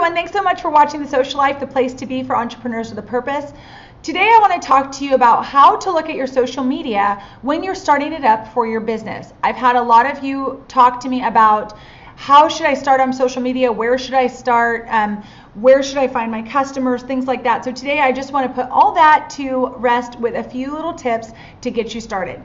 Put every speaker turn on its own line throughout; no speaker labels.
everyone. Thanks so much for watching The Socialife, the place to be for entrepreneurs with a purpose. Today, I want to talk to you about how to look at your social media when you're starting it up for your business. I've had a lot of you talk to me about how should I start on social media? Where should I start? Um, where should I find my customers? Things like that. So today, I just want to put all that to rest with a few little tips to get you started.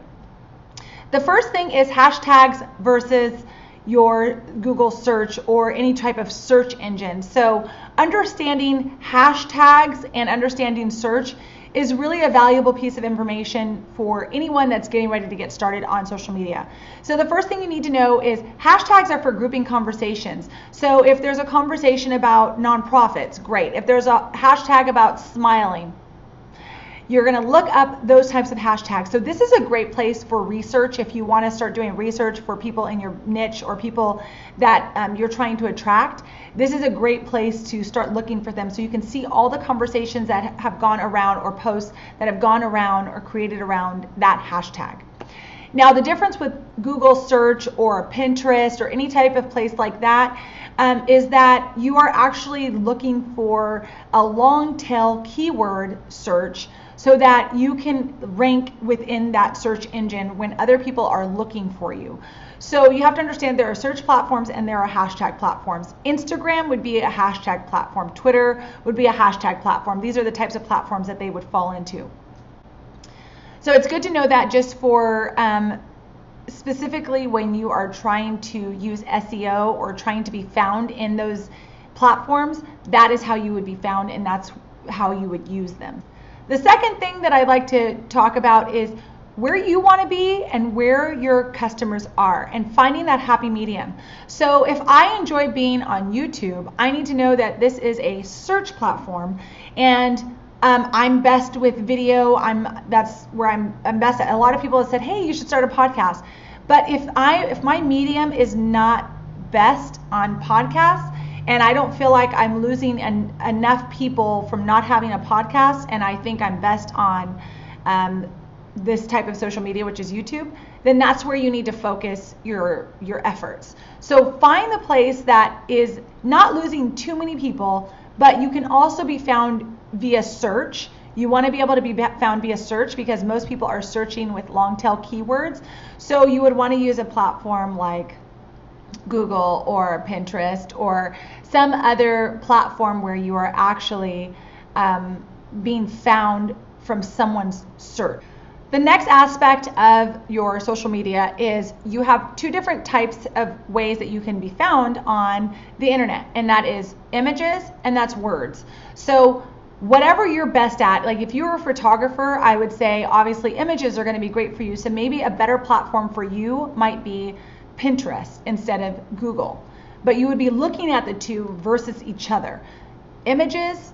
The first thing is hashtags versus your Google search or any type of search engine. So, understanding hashtags and understanding search is really a valuable piece of information for anyone that's getting ready to get started on social media. So, the first thing you need to know is hashtags are for grouping conversations. So, if there's a conversation about nonprofits, great. If there's a hashtag about smiling, you're going to look up those types of hashtags. So this is a great place for research if you want to start doing research for people in your niche or people that um, you're trying to attract. This is a great place to start looking for them so you can see all the conversations that have gone around or posts that have gone around or created around that hashtag. Now, the difference with Google search or Pinterest or any type of place like that um, is that you are actually looking for a long tail keyword search so that you can rank within that search engine when other people are looking for you. So you have to understand there are search platforms and there are hashtag platforms. Instagram would be a hashtag platform. Twitter would be a hashtag platform. These are the types of platforms that they would fall into. So it's good to know that just for um, specifically when you are trying to use SEO or trying to be found in those platforms, that is how you would be found and that's how you would use them. The second thing that I'd like to talk about is where you want to be and where your customers are and finding that happy medium. So if I enjoy being on YouTube, I need to know that this is a search platform and um, I'm best with video. I'm that's where I'm, I'm best at. A lot of people have said, "Hey, you should start a podcast." But if I if my medium is not best on podcasts, and I don't feel like I'm losing enough people from not having a podcast, and I think I'm best on um, this type of social media, which is YouTube, then that's where you need to focus your your efforts. So find the place that is not losing too many people, but you can also be found via search. You want to be able to be found via search because most people are searching with long tail keywords. So you would want to use a platform like Google or Pinterest or some other platform where you are actually um, being found from someone's search. The next aspect of your social media is you have two different types of ways that you can be found on the internet, and that is images and that's words. So, whatever you're best at, like if you're a photographer, I would say obviously images are going to be great for you. So, maybe a better platform for you might be Pinterest instead of Google. But you would be looking at the two versus each other images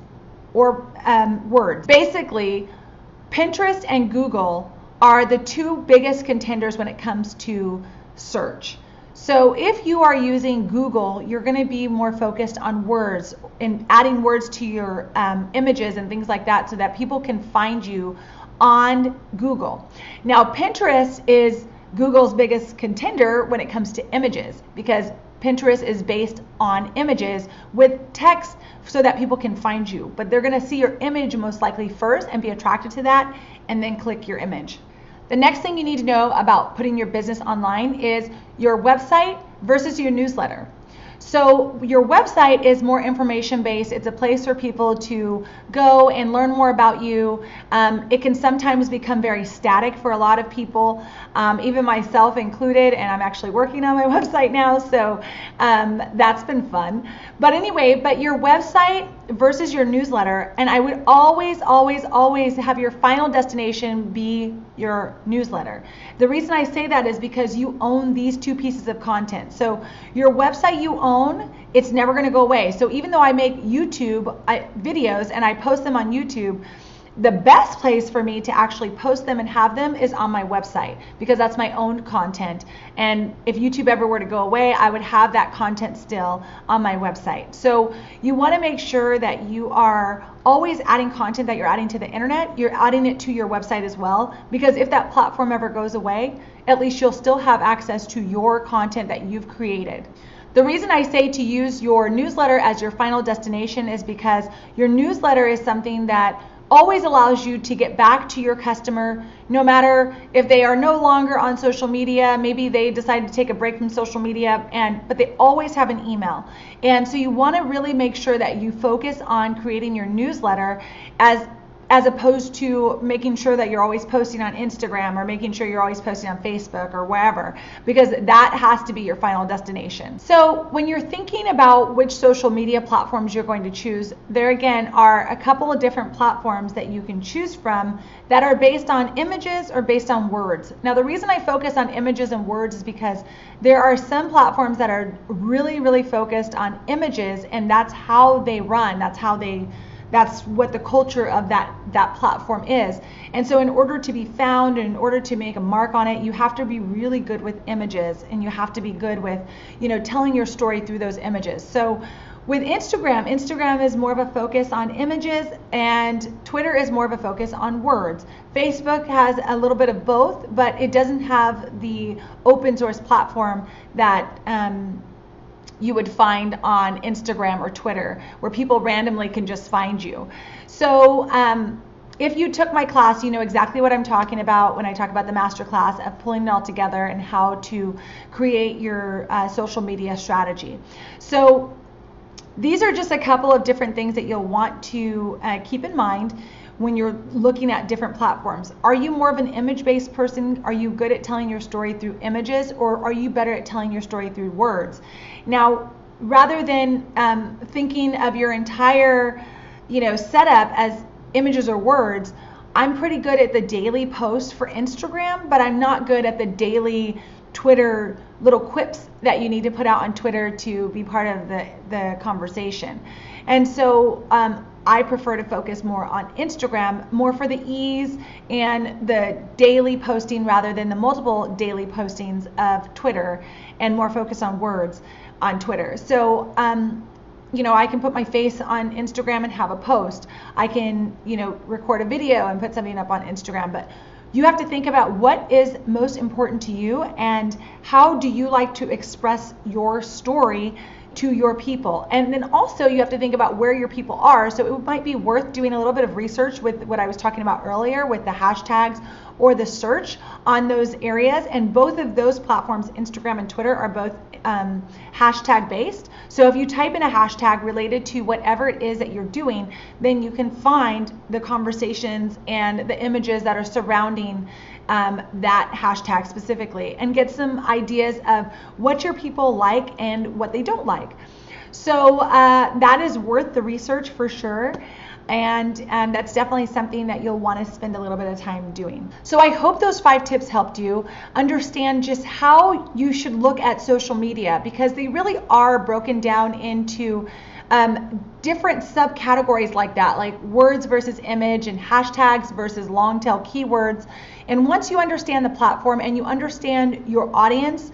or um, words. Basically, Pinterest and Google are the two biggest contenders when it comes to search. So if you are using Google, you're going to be more focused on words and adding words to your um, images and things like that so that people can find you on Google. Now, Pinterest is Google's biggest contender when it comes to images because Pinterest is based on images with text so that people can find you. But they're going to see your image most likely first and be attracted to that and then click your image. The next thing you need to know about putting your business online is your website versus your newsletter. So your website is more information based. It's a place for people to go and learn more about you. Um, it can sometimes become very static for a lot of people, um, even myself included. And I'm actually working on my website now, so um, that's been fun. But anyway, but your website versus your newsletter, and I would always, always, always have your final destination be your newsletter. The reason I say that is because you own these two pieces of content. So your website you own, it's never going to go away. So even though I make YouTube videos and I post them on YouTube, the best place for me to actually post them and have them is on my website because that's my own content. And if YouTube ever were to go away, I would have that content still on my website. So you want to make sure that you are always adding content that you're adding to the internet, you're adding it to your website as well because if that platform ever goes away, at least you'll still have access to your content that you've created. The reason I say to use your newsletter as your final destination is because your newsletter is something that always allows you to get back to your customer no matter if they are no longer on social media. Maybe they decide to take a break from social media and but they always have an email. And so you want to really make sure that you focus on creating your newsletter as as opposed to making sure that you're always posting on Instagram or making sure you're always posting on Facebook or wherever, because that has to be your final destination. So, when you're thinking about which social media platforms you're going to choose, there again are a couple of different platforms that you can choose from that are based on images or based on words. Now, the reason I focus on images and words is because there are some platforms that are really, really focused on images, and that's how they run, that's how they that's what the culture of that that platform is and so in order to be found and in order to make a mark on it you have to be really good with images and you have to be good with you know telling your story through those images so with Instagram, Instagram is more of a focus on images and Twitter is more of a focus on words. Facebook has a little bit of both, but it doesn't have the open source platform that um, you would find on Instagram or Twitter, where people randomly can just find you. So, um, if you took my class, you know exactly what I'm talking about when I talk about the master class of pulling it all together and how to create your uh, social media strategy. So, these are just a couple of different things that you'll want to uh, keep in mind when you're looking at different platforms. Are you more of an image based person? Are you good at telling your story through images or are you better at telling your story through words? Now, rather than um, thinking of your entire you know setup as images or words, I'm pretty good at the daily post for Instagram, but I'm not good at the daily Twitter little quips that you need to put out on Twitter to be part of the, the conversation. And so um, I prefer to focus more on Instagram, more for the ease and the daily posting rather than the multiple daily postings of Twitter, and more focus on words on Twitter. So, um, you know, I can put my face on Instagram and have a post. I can, you know, record a video and put something up on Instagram, but you have to think about what is most important to you and how do you like to express your story to your people. And then also you have to think about where your people are. So it might be worth doing a little bit of research with what I was talking about earlier with the hashtags or the search on those areas. And both of those platforms, Instagram and Twitter, are both um, hashtag based. So if you type in a hashtag related to whatever it is that you're doing, then you can find the conversations and the images that are surrounding um, that hashtag specifically and get some ideas of what your people like and what they don't like. So uh, that is worth the research for sure. And, and that's definitely something that you'll want to spend a little bit of time doing. So I hope those five tips helped you understand just how you should look at social media because they really are broken down into um, different subcategories like that, like words versus image and hashtags versus long tail keywords. And once you understand the platform and you understand your audience,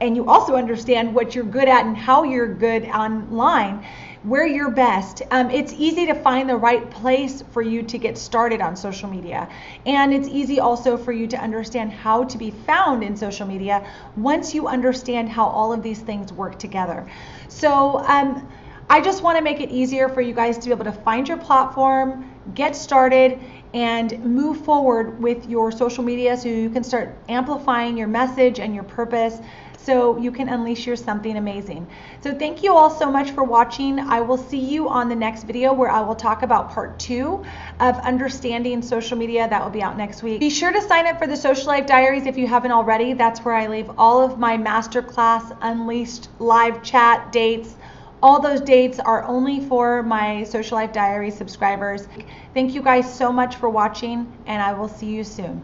and you also understand what you're good at and how you're good online, where you're best. Um, it's easy to find the right place for you to get started on social media. And it's easy also for you to understand how to be found in social media once you understand how all of these things work together. So, um, I just want to make it easier for you guys to be able to find your platform, get started, and move forward with your social media so you can start amplifying your message and your purpose so you can unleash your something amazing. So thank you all so much for watching. I will see you on the next video where I will talk about part two of understanding social media. That will be out next week. Be sure to sign up for the Socialife Diaries if you haven't already. That's where I leave all of my masterclass, unleashed live chat dates, all those dates are only for my Socialife Diary subscribers. Thank you guys so much for watching, and I will see you soon.